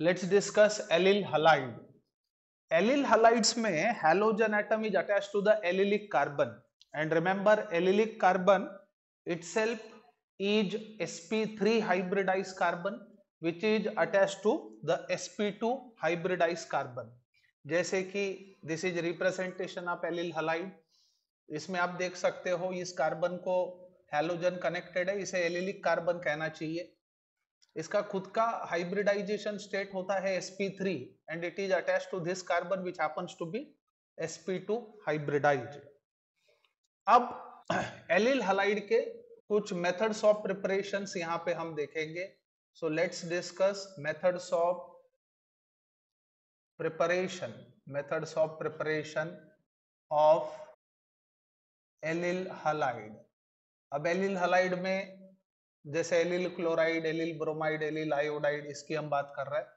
Let's discuss allele halide allyl halides में halogen atom is attach to the allylic carbon and remember allylic carbon itself is SP three hybridize carbon which is attach to the SP two hybridize carbon जैसे कि this is representation of allyl halide इसमें आप देख सकते हो, इस carbon को halogen connected है, इसे एलिलिक कार्बन कहना चाहिए। इसका खुद का हाइब्रिडाइजेशन स्टेट होता है sp3 and it is attach to this carbon which happens to be sp2 hybridized अब एलिल हलाइड के कुछ मेथड्स ऑफ़ प्रिपरेशंस यहाँ पे हम देखेंगे। So let's discuss methods of preparation, methods of preparation of allyl halide अब allyl halide में जैसे allyl chloride, allyl bromide, allyl iodide, इसकी हम बात कर रहे हैं।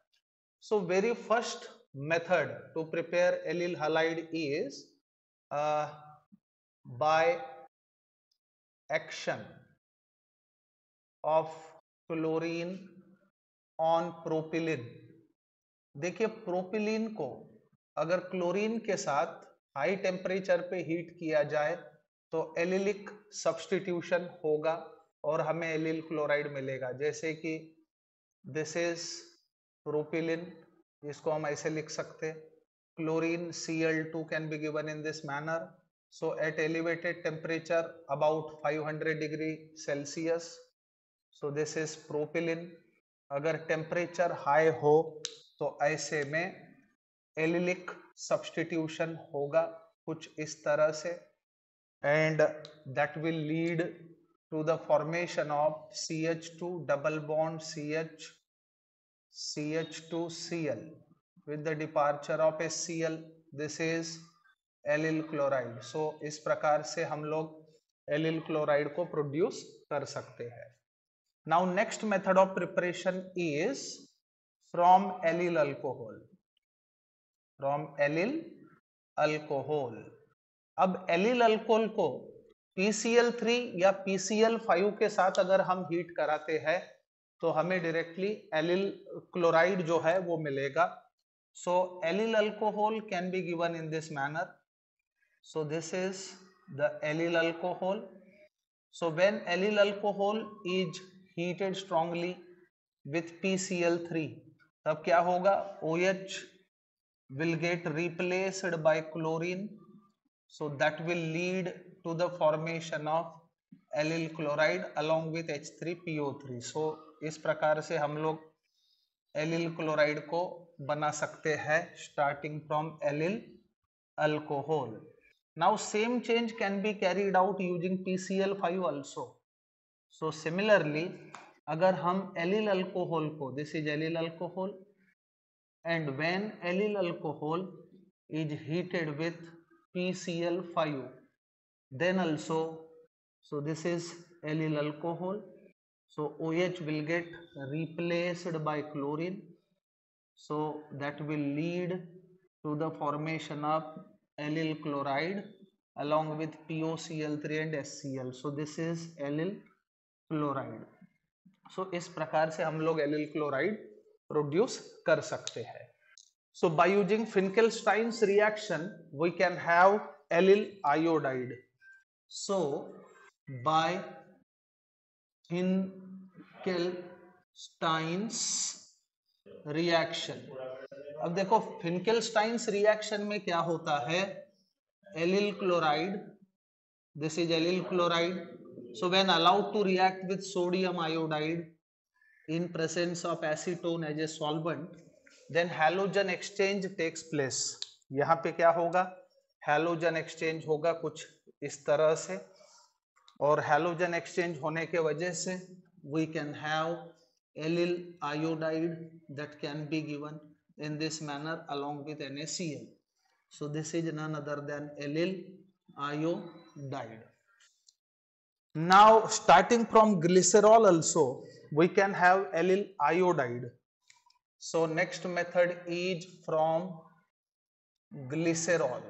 So very first method to prepare allyl halide is by action of chlorine on propylene देखिए प्रोपिलीन को अगर क्लोरीन के साथ हाई टेम्परेचर पे हीट किया जाए तो एलिलिक सब्सटीट्यूशन होगा। और हमें एलिल क्लोराइड मिलेगा। जैसे कि दिस इज़ प्रोपिलिन इसको हम ऐसे लिख सकते chlorine Cl2 can be given in this manner so at elevated temperature about 500 degree Celsius so this is propylene अगर टेम्परेचर हाई हो तो ऐसे में एलिलिक सब्सटीट्यूशन होगा कुछ इस तरह से। And that will lead C H C H two C L with the departure of S C L this is allyl chloride so इस प्रकार से हम लोग एलिल क्लोराइड को प्रोड्यूस कर सकते हैं। Now next method of preparation is from allyl alcohol. From allyl alcohol. अब एलिल अल्कोहल को PCl3 या PCl5 के साथ अगर हम हीट कराते हैं तो हमें डायरेक्टली एलिल क्लोराइड जो है वो मिलेगा। So allyl alcohol can be given in this manner so this is the allyl alcohol so when allyl alcohol is heated strongly with PCl3 तब क्या होगा? OH will get replaced by chlorine. So, that will lead to the formation of allyl chloride along with H3PO3 so, इस प्रकार से हम लोग allyl chloride को बना सकते हैं starting from allyl alcohol now same change can be carried out using PCl5 also. So, similarly, अगर हम एलिल अल्कोहल को this is allyl alcohol and when allyl alcohol is heated with PCl5 then also so this is allyl alcohol so OH will get replaced by chlorine so that will lead to the formation of allyl chloride along with POCl3 and SCl so this is allyl chloride so so, इस प्रकार से हम लोग allyl chloride produce कर सकते हैं so by using Finkelstein's reaction we can have allyl iodide so, by finkelsteins reaction. अब देखो फिनकेलस्टाइन्स रिएक्शन में क्या होता है? Allyl chloride this is allyl chloride so when allowed to react with sodium iodide in presence of acetone as a solvent then halogen exchange takes place यहाँ पर क्या होगा? हेलोजन एक्सचेंज होगा कुछ इस तरह से। और हेलोजन एक्सचेंज होने के वजह से we can have allyl iodide that can be given in this manner along with an so this is none other than allyl iodide now starting from glycerol also we can have allyl iodide so next method is from glycerol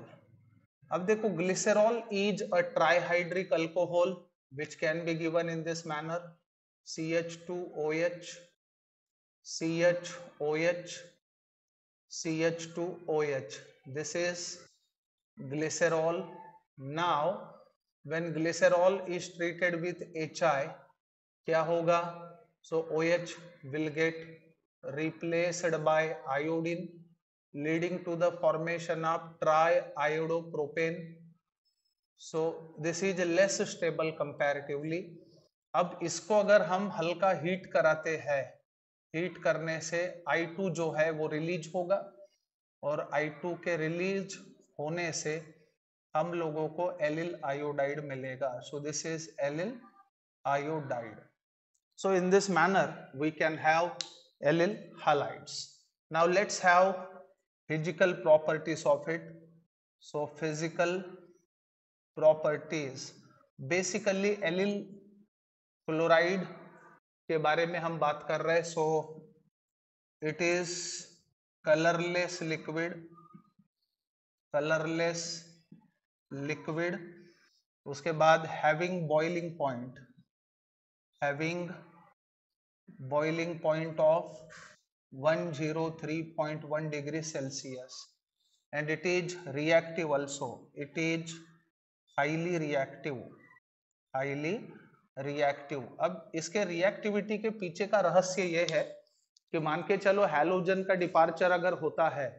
अब देखो glycerol is a trihydric alcohol which can be given in this manner C H two O H C H O H C H two O H this is glycerol now when glycerol is treated with H I क्या होगा? So O H will get replaced by iodine leading to the formation of triiodopropane. So this is less stable comparatively. अब इसको अगर हम हल्का heat कराते हैं heat करने से I2 जो है वो रिलीज़ होगा और I2 के रिलीज़ होने से हम लोगों को एलिल आयोडाइड मिलेगा so this is allyl iodide so in this manner we can have allyl halides now let's have physical properties of it. So, physical properties. Basically allyl chloride के बारे में हम बात कर रहे हैं। So it is colourless liquid colourless liquid उसके बाद having boiling point having boiling point of 103.1 degree Celsius and it is reactive also it is highly reactive highly reactive अब इसके रिएक्टिविटी के पीछे का रहस्य ये है कि मान के चलो हेलोजन का डिपार्चर अगर होता है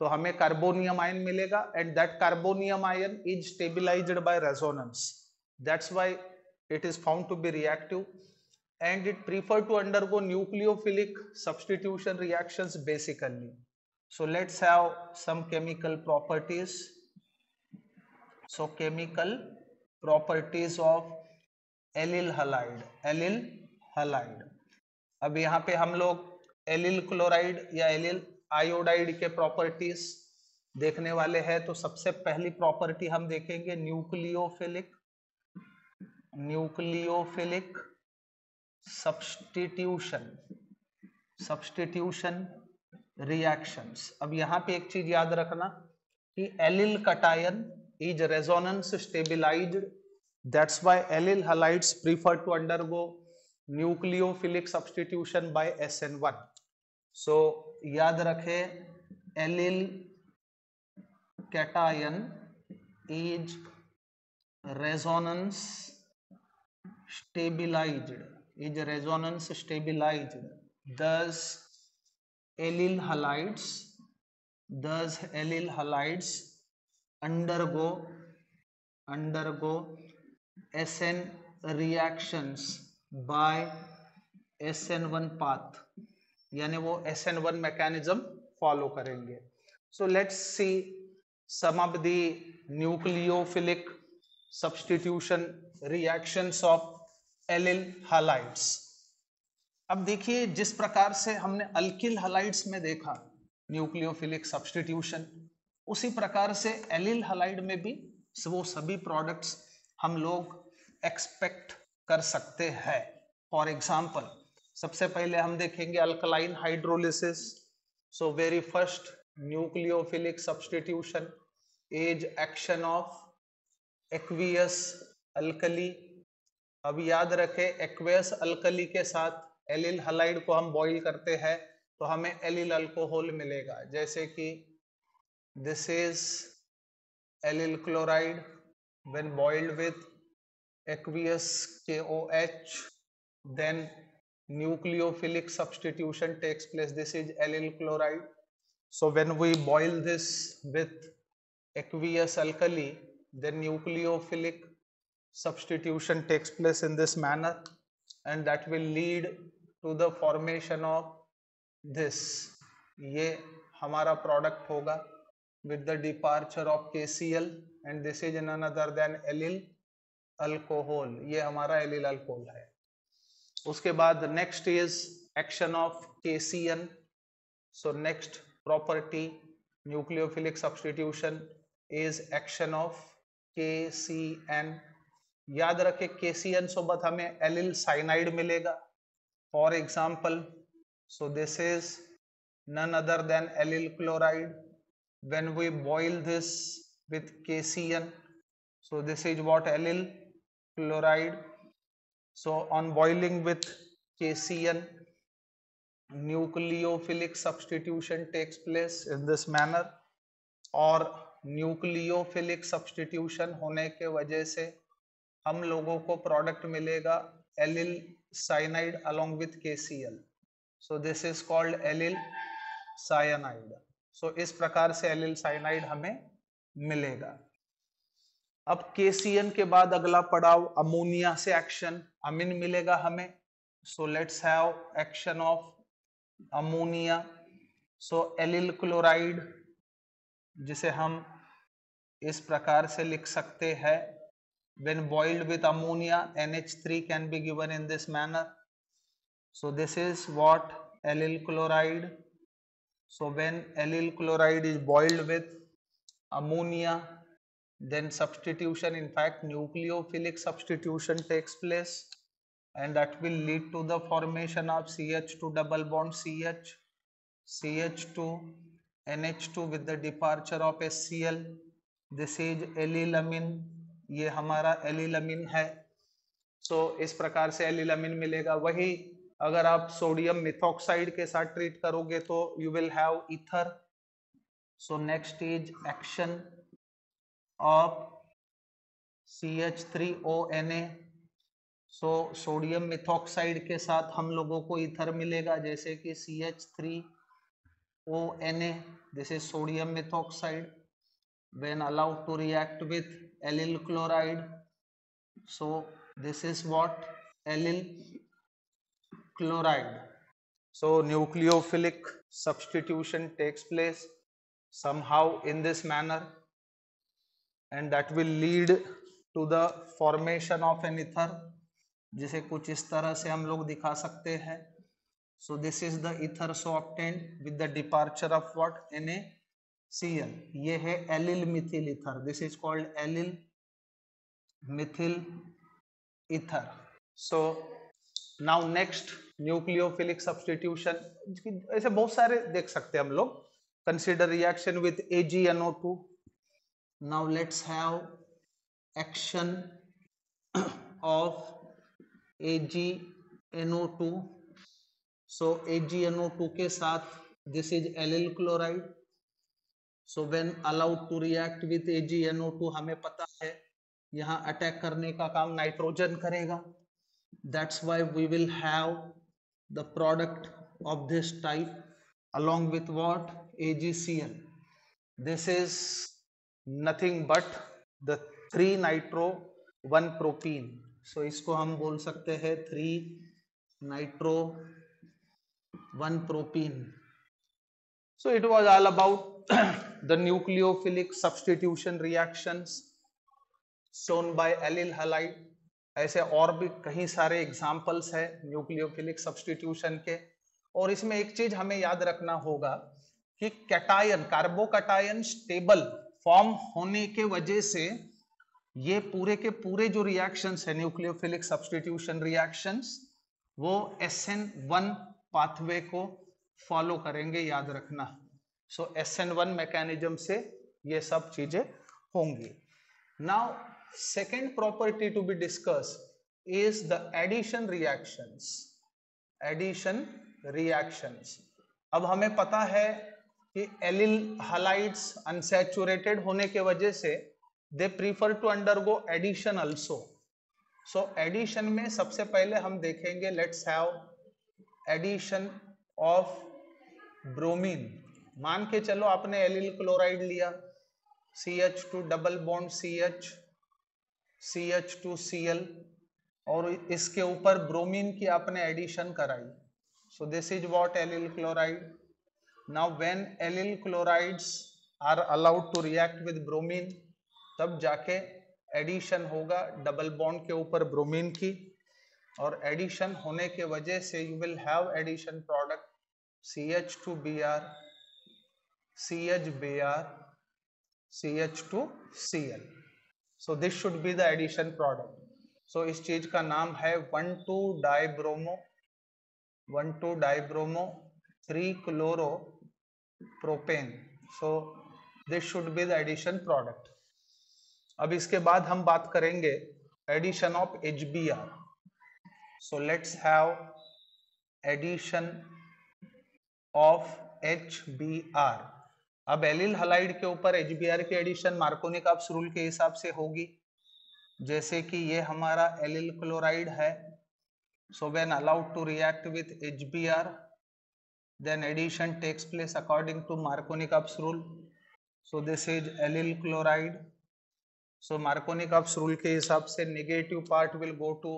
तो हमें कार्बोनियम आयन मिलेगा and that carbonium ion is stabilized by resonance that's why it is found to be reactive. And it prefer to undergo nucleophilic substitution reactions basically so let's have some chemical properties so chemical properties of allyl halide allyl halide अब यहाँ पे हम लोग allyl chloride या allyl iodide के properties देखने वाले हैं तो सबसे पहली प्रॉपर्टी हम देखेंगे nucleophilic nucleophilic substitution substitution reaction अब यहाँ पे एक चीज़ याद रखना कि allyl cation is resonance stabilize that's why allyl halide prefer to undergo nucleophilic substitution by one so याद रखे, allyl cation is resonance stabilize is resonance stabilized thus allyl halides thus allyl halides undergo undergo SN reactions by SN1 path यानी वो SN1 mechanism follow करेंगे so let's see some of the nucleophilic substitution reactions of allyl halides. अब देखिए, जिस प्रकार से हमने alkyl halides में देखा न्यूक्लियोफिलिक सब्सटीट्यूशन उसी प्रकार से एलिल हलाइड में भी वो सभी प्रोडक्ट्स हम लोग एक्सपेक्ट कर सकते हैं। फॉर एग्ज़ाम्पल सबसे पहले हम देखेंगे alkaline hydrolysis so very first nucleophilic substitution as action of aqueous alkali अब याद रखें एक्वेस अल्कली के साथ एलिल हलाइड को हम बॉइल करते हैं तो हमें एलिल अल्कोहल मिलेगा। जैसे कि this is allyl chloride when boiled with aqueous K O H then nucleophilic substitution takes place this is allyl chloride so when we boil this with aqueous alkali then nucleophilic substitution takes place in this manner and that will lead to the formation of this. ये हमारा product होगा with the departure of KCl and this is none other than allyl alcohol ये हमारा allyl alcohol है उसके बाद next is action of KCN so next property nucleophilic substitution is action of KCN याद रखे केसीएन सोबत हमें एलिल साइनाइड मिलेगा। For example so this is none other than allyl chloride when we boil this with KCN so this is what allyl chloride so on boiling with KCN nucleophilic substitution takes place in this manner और nucleophilic substitution होने के वजह से हम लोगों को product मिलेगा allyl cyanide along with KCl so this is called allyl cyanide so इस प्रकार से एलिल साइनाइड हमें मिलेगा। अब केसीएन के बाद अगला पड़ाव अमोनिया से एक्शन अमीन मिलेगा हमें। So let's have action of ammonia so allyl chloride जिसे हम इस प्रकार से लिख सकते हैं When boiled with ammonia, NH3 can be given in this manner. So this is what allyl chloride. So when allyl chloride is boiled with ammonia, then substitution, in fact nucleophilic substitution takes place and that will lead to the formation of CH2 double bond CH, CH2, NH2 with the departure of HCl. This is allylamine ये हमारा एलिलमिन है। सो so, इस प्रकार से एलिलमिन मिलेगा। वही अगर आप सोडियम मिथॉक्साइड के साथ ट्रीट करोगे तो you will have ether so next is action of C H three O N A so sodium methoxide के साथ हम लोगों को इथर मिलेगा जैसे कि C H three O N A this is sodium methoxide when allowed to react with allyl chloride so this is what allyl chloride so nucleophilic substitution takes place somehow in this manner and that will lead to the formation of an ether जिसे कुछ इस तरह से हम लोग दिखा सकते हैं so this is the ether so obtained with the departure of what Na Cl, ये है allyl methyl ether this is called allyl methyl ether so now next nucleophilic substitution ऐसे बहुत सारे देख सकते हैं हम लोग. Consider reaction with AgNO2 now let's have action of AgNO2 so AgNO2 के साथ, this is allyl chloride. So when allowed to react with AgNO2 हमें पता है, यहाँ अटैक करने का काम नाइट्रोजन करेगा। That's why we will have the product of this type along with what? AgCl this is nothing but the 3 nitro 1 propene so इसको हम बोल सकते हैं 3 nitro 1 propene so, it was all about the nucleophilic substitution reactions shown by allyl halide. ऐसे और भी कई सारे एग्जाम्पल्स है न्यूक्लियोफिलिक सब्सटीट्यूशन के। और इसमें एक चीज़ हमें याद रखना होगा कि कैटायन कार्बोकटायन स्टेबल फॉर्म होने के वजह से ये पूरे के पूरे जो रिएक्शंस है न्यूक्लियोफिलिक सब्सटीट्यूशन रिएक्शंस वो एस एन वन पाथवे को फॉलो करेंगे, याद रखना। So S N one mechanism से ये सब चीज़ें होंगी। Now second property to be discuss is the addition reactions addition reactions अब हमें पता है कि एलिल हलाइड्स अनसेचुरेटेड होने के वजह से they prefer to undergo addition also so addition में सबसे पहले हम देखेंगे let's have addition of bromine मान के चलो आपने एलिल क्लोराइड लिया। C H two double bond C H C H two C L और इसके ऊपर ब्रोमीन की आपने एडिशन कराई। So this is what allyl chloride. Now when allyl chlorides are allowed to react with bromine तब जाके addition होगा double bond के ऊपर ब्रोमीन की। और एडिशन होने के वजह से you will have addition product C H two B R CHBr, CH2Cl. So this should be the addition product. So इस चीज़ का नाम है one two dibromo one two dibromo three chloro propane so this should be the addition product अब इसके बाद हम बात करेंगे addition of H B R so let's have addition of H B R अब एलिल हलाइड के ऊपर H B R की एडिशन मार्कोनिक अप्स रूल के हिसाब से होगी जैसे कि ये हमारा एलिल क्लोराइड है so when allowed to react with H B R then addition takes place according to Markovnik's rule. So this is allyl chloride. So Markovnik's rule के हिसाब से negative part will go to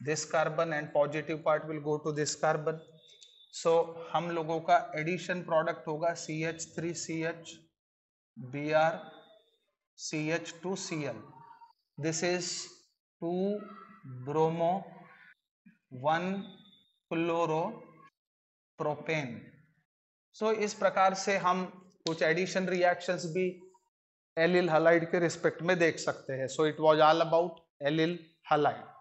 this carbon and positive part will go to this carbon. So, हम लोगों का addition product होगा C H three C H B R C H two C L this is two bromo one chloro propane so इस प्रकार से हम कुछ addition reactions भी एलिल हलाइड के रिस्पेक्ट में देख सकते हैं. So it was all about allyl halide